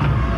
you